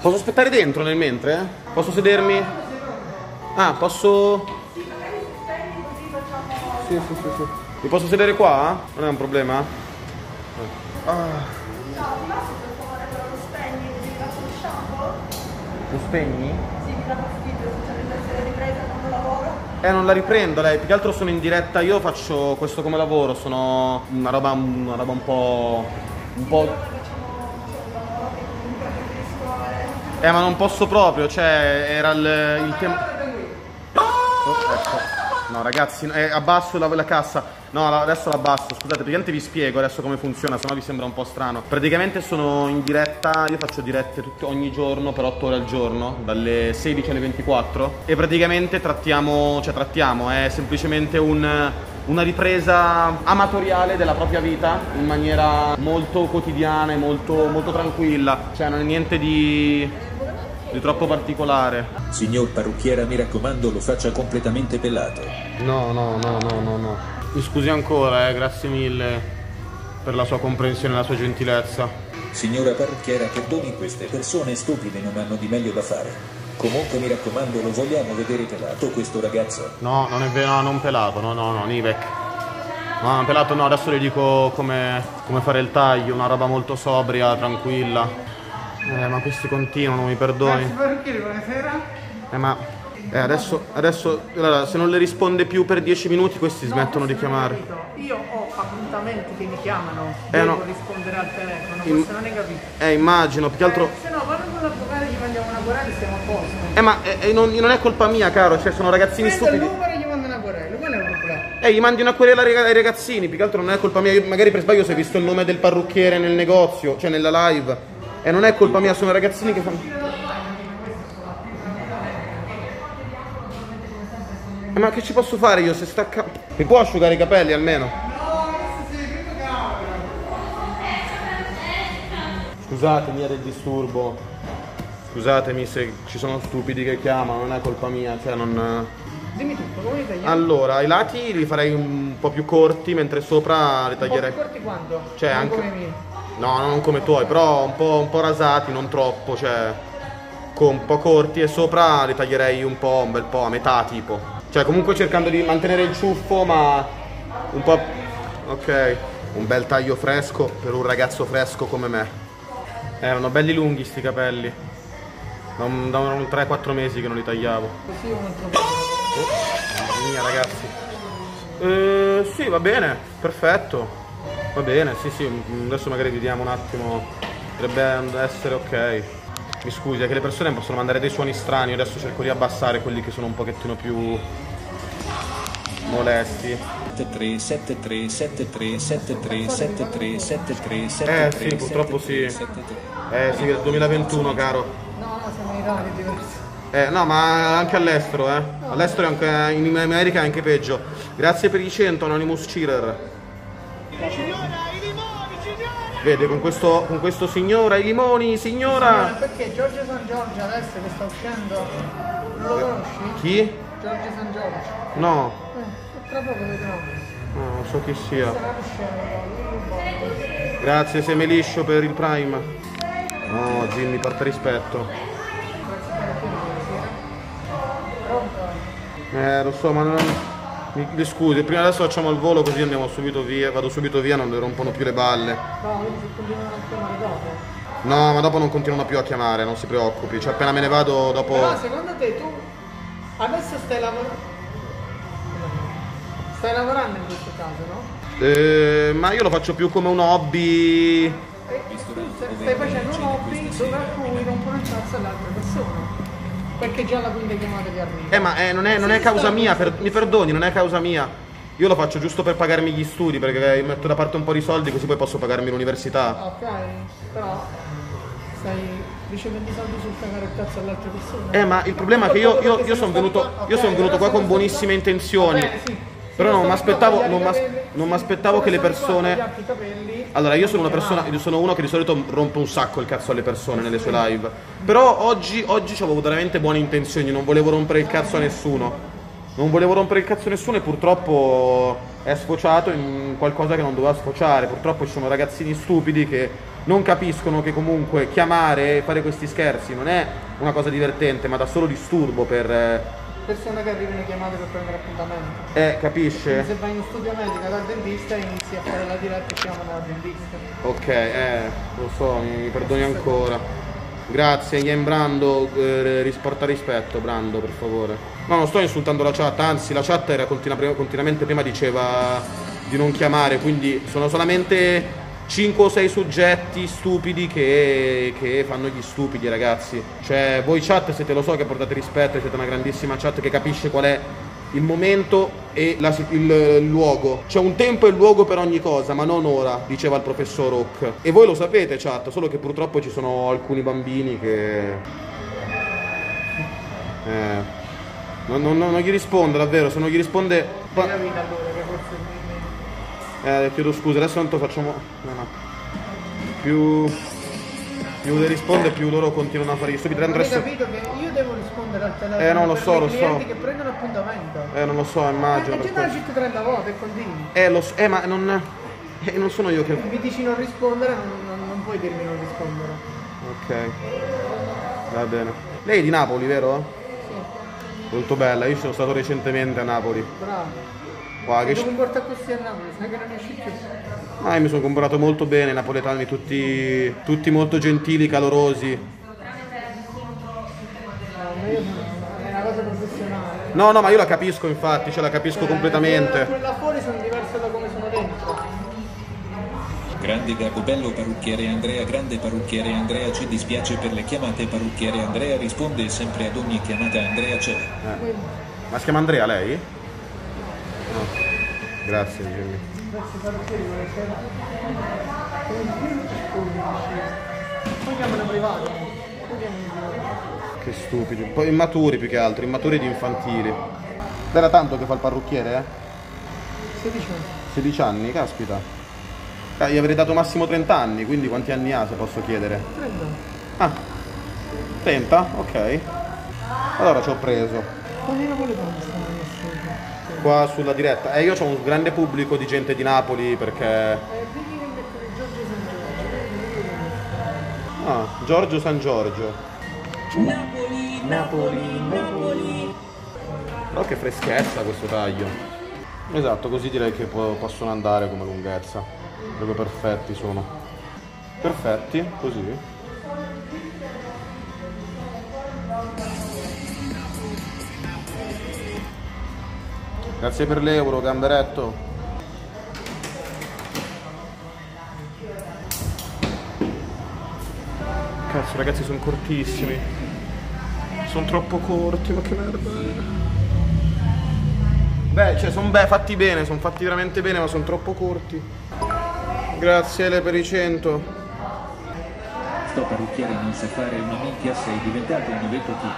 Posso aspettare dentro nel mentre? Posso sedermi? Ah, posso... Sì, sì, sì, sì. Mi posso sedere qua? Non è un problema? Ah. Lo spegni? Sì, mi dà fastidio, se deve essere ripresa quando lavoro. Eh, non la riprendo lei, più che altro sono in diretta, io faccio questo come lavoro, sono una roba, una roba un po'... un po'... Eh, ma non posso proprio, cioè, era il, il tema... Oh, ecco. No ragazzi, eh, abbasso la, la cassa. No, la- adesso l'abbasso. Scusate, praticamente vi spiego adesso come funziona, sennò vi sembra un po' strano. Praticamente sono in diretta, io faccio dirette tutti- ogni giorno per 8 ore al giorno, dalle 16 alle 24 e praticamente trattiamo, cioè trattiamo, è semplicemente un una ripresa amatoriale della propria vita in maniera molto quotidiana e molto, molto tranquilla, cioè non è niente di, di troppo particolare. Signor parrucchiera, mi raccomando, lo faccia completamente pelato. No, no, no, no, no, no. Mi scusi ancora, eh, grazie mille per la sua comprensione e la sua gentilezza. Signora parrucchiera, perdoni queste persone stupide non hanno di meglio da fare. Comunque mi raccomando, lo vogliamo vedere pelato questo ragazzo. No, non è vero, no, non pelato, no, no, no, Nivek. No, pelato no, adesso le dico come, come fare il taglio, una roba molto sobria, tranquilla. Eh, ma questi continuano, mi perdoni. buonasera. Eh, ma eh, adesso, adesso allora, se non le risponde più per 10 minuti, questi smettono di chiamare. Io ho appuntamenti che mi chiamano, Eh, devo no. rispondere al telefono, questo non hai capito. Eh, immagino, più che altro. Se no, vado con l'avvocato e gli mandiamo una querela e stiamo a posto. Eh, ma eh, eh, non, non è colpa mia, caro, cioè sono ragazzini Prendo il stupidi. numero e gli mando una querela, qual è il problema? Eh, gli mandi una querela ai ragazzini, più che altro non è colpa mia. Io magari per sbaglio si è visto il nome del parrucchiere nel negozio, cioè nella live. E non è colpa mia, sono ragazzini che fanno. Eh, ma che ci posso fare io se stacca. Mi può asciugare i capelli almeno? Scusatemi era il disturbo. Scusatemi se ci sono stupidi che chiamano, non è colpa mia, cioè non. Dimmi tutto, come li tagliamo? Allora, i lati li farei un po' più corti, mentre sopra li Un po' taglierei. più corti quanto? Cioè, Non anche- come miei. No, non come tuoi, però un po', un po' rasati, non troppo, cioè. Con un po' corti e sopra li taglierei un po', un bel po', a metà tipo. Cioè, comunque cercando di mantenere il ciuffo, ma un po'. Ok. Un bel taglio fresco per un ragazzo fresco come me. Erano belli lunghi sti capelli. Da un, da un 3-4 mesi che non li tagliavo. Così un altro po'. Oh, mamma mia ragazzi. Eh, sì, va bene, perfetto. Va bene, sì, sì, mm, adesso magari vediamo un attimo. Dovrebbe essere ok. Mi scusi, è che le persone possono mandare dei suoni strani, adesso cerco di abbassare quelli che sono un pochettino più molesti. 73 73 73 73 73 73 Eh 73 sì, purtroppo sì. 73. Eh sì, è il 2021 caro. No, no, è diverso. Eh, no, ma anche all'estero, eh. All'estero è anche, in America è anche peggio. Grazie per i 100, Anonymous Cheater. Vede, con questo, con questo signora, i limoni, signora. Perché Giorgio San Giorgio adesso che sta uscendo, non lo conosci? Chi? Giorgio San Giorgio. No, Eh, tra poco vedremo. no, non so chi sia. Uscendo. Grazie, sei liscio per il Prime. No, Jimmy, porta rispetto. Eh, lo so, ma non... Mi, scusi, prima adesso facciamo il volo così andiamo subito via, vado subito via, non le rompono più le balle. No, quindi continuano a chiamare dopo. No, ma dopo non continuano più a chiamare, non si preoccupi. Cioè, appena me ne vado dopo. Però secondo te tu adesso stai lavorando. Stai lavorando in questo caso, no? Eh, ma io lo faccio più come un hobby. E tu stai facendo un hobby dove alcuni rompono il cazzo alle altre persone. Perché già la quinta chiamata ti arriva. Eh, ma eh, non, è, non è causa mia, per- mi perdoni, non è causa mia. Io lo faccio giusto per pagarmi gli studi, perché metto da parte un po' di soldi così poi posso pagarmi l'università. Ok, però stai ricevendo i soldi sul cagare il cazzo alle altre persone. Eh, ma il problema è che io, io, io sono venuto, io son venuto qua con buonissime intenzioni. Però non mi aspettavo, non mi aspettavo che le persone. Allora, io sono una persona, io sono uno che di solito rompe un sacco il cazzo alle persone nelle sue live. Però oggi, oggi avevo veramente buone intenzioni, non volevo rompere il cazzo a nessuno. Non volevo rompere il cazzo a nessuno e purtroppo è sfociato in qualcosa che non doveva sfociare. Purtroppo ci sono ragazzini stupidi che non capiscono che comunque chiamare e fare questi scherzi non è una cosa divertente, ma dà solo disturbo per... Persone che arrivano chiamate per prendere appuntamento. Eh, capisce? Se vai in studio medico dal dentista inizi a fare la diretta e chiamano la dentista. Ok, eh, lo so, mi, mi perdoni ancora. Grazie, Yen Brando, eh, risporta rispetto, Brando, per favore. No, non sto insultando la chat, anzi la chat era continua- continuamente prima diceva di non chiamare, quindi sono solamente 5 o 6 soggetti stupidi che, che fanno gli stupidi, ragazzi. Cioè, voi chat siete, lo so che portate rispetto, siete una grandissima chat che capisce qual è il momento e la il, il luogo. C'è un tempo e il luogo per ogni cosa, ma non ora, diceva il professor Oak. E voi lo sapete, chat, solo che purtroppo ci sono alcuni bambini che... Eh... Non, non- non gli rispondo, davvero, se non gli risponde... Allora Eh, chiedo scusa, adesso tanto facciamo... No, no. Più... Più le risponde, più loro continuano a fare gli stupidi. Hai Adesso... capito che io devo rispondere al telefono Eh, no, lo so, lo so. che prendono appuntamento. Eh, non lo so, immagino. Eh, già me l'hai questo. detto 30 volte e continui. Eh, lo so, eh, ma non... Eh, non sono io che... Mi dici non rispondere, non, non- non puoi dirmi non rispondere. Ok, va bene. Lei è di Napoli, vero? Sì, Molto bella, io sono stato recentemente a Napoli. bravo. Guarda, che sc- comporta così a Napoli, sai che non esci più. ah, io mi sono comportato molto bene, i napoletani tutti, tutti molto gentili, calorosi. No, è. No, no, ma io la capisco infatti, cioè la capisco Cioè, completamente. Quella fuori sono diverse da come sono dentro. Grande Gabo Bello parrucchiere Andrea Grande parrucchiere Andrea ci dispiace per le chiamate parrucchiere Andrea risponde sempre ad ogni chiamata Andrea c'è Eh. Ma si chiama Andrea lei? No. Grazie Jimmy. Poi chiamano privati. Che stupidi. Poi immaturi più che altro, immaturi ed infantili. Era tanto che fa il parrucchiere, eh? 16 anni. 16 anni, caspita. Eh, gli avrei dato massimo 30 anni, quindi quanti anni ha se posso chiedere? 30. Ah, 30? Ok. Allora ci ho preso. Quali napoletani stanno? Qua sulla diretta. Eh, io ho un grande pubblico di gente di Napoli perché... Eh. Ah, Giorgio San Giorgio. Napoli, Napoli, Napoli. Però che freschezza questo taglio. Esatto, così direi che po- possono andare come lunghezza. Proprio perfetti sono. Perfetti, così. Grazie per l'euro, gamberetto. Cazzo ragazzi sono cortissimi. Sono troppo corti, ma che merda. Beh, cioè sono fatti bene, sono fatti veramente bene, ma sono troppo corti. Grazie Ele per i 100. sto parrucchiere non sa fare una minchia sei diventato un chi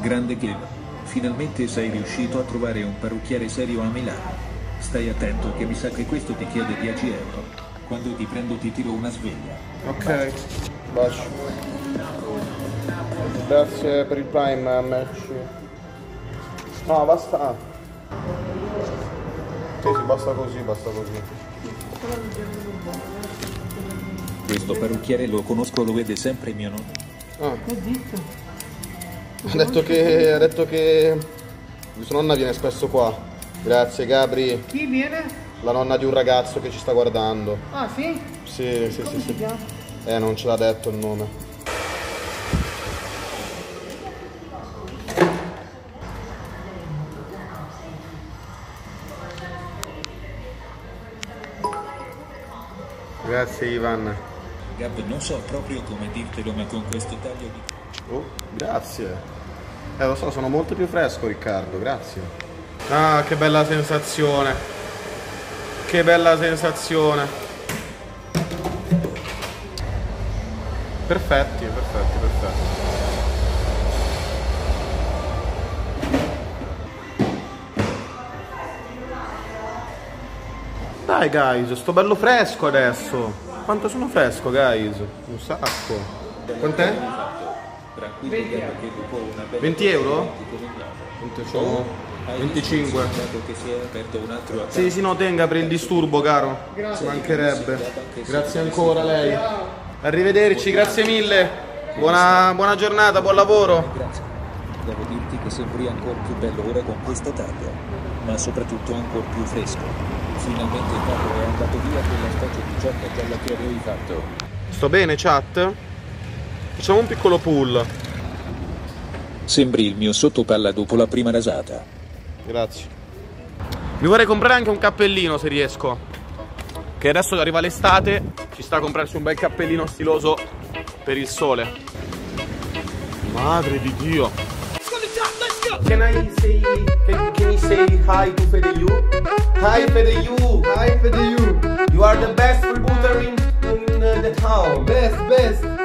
Grande Gab finalmente sei riuscito a trovare un parrucchiere serio a Milano stai attento che mi sa che questo ti chiede 10 euro quando ti prendo ti tiro una sveglia Ok, bacio. Grazie per il prime match. No, basta. Sì, sì, basta così, basta così. questo parrucchiere lo conosco lo vede sempre mio nonno Ah, Che dito? Ha detto che. Ha detto che. Sua nonna viene spesso qua. Grazie Gabri, Chi viene? la nonna di un ragazzo che ci sta guardando. Ah, sì? Sì, sì, sì, Come si sì. chiama? Eh, non ce l'ha detto il nome. Grazie Ivan. Gab non so proprio come dirtelo ma con questo taglio di Oh, grazie. Eh, lo so, sono molto più fresco Riccardo, grazie. Ah, che bella sensazione. Che bella sensazione. Perfetti, perfetti, perfetti. Dai guys, sto bello fresco adesso. Quanto sono fresco guys? Un sacco. Quant'è? Tranquillo Gab che dopo una bella 20 euro? Hai 25. visto il dato che si è aperto un altro account? Sì, sì, no, tenga per il disturbo, caro. Ci mancherebbe. Grazie ancora lei. Arrivederci, grazie mille. Buona, buona giornata, buon lavoro. Grazie. Devo dirti che sembri ancora più bello ora con questa taglia, ma soprattutto ancora più fresco. Finalmente il capo è andato via quella specie di giacca gialla che avevi fatto. Sto bene, chat? Facciamo un piccolo pull. Sembri il mio sottopalla dopo la prima rasata. Grazie. Mi vorrei comprare anche un cappellino se riesco. Che adesso che arriva l'estate, ci sta a comprarsi un bel cappellino stiloso per il sole. Madre di Dio. Can I say can, can you say hi to Fede You? Hi Fede You. Hi Fede You. You are the best freebooter in, in uh, the town. Best, best. Best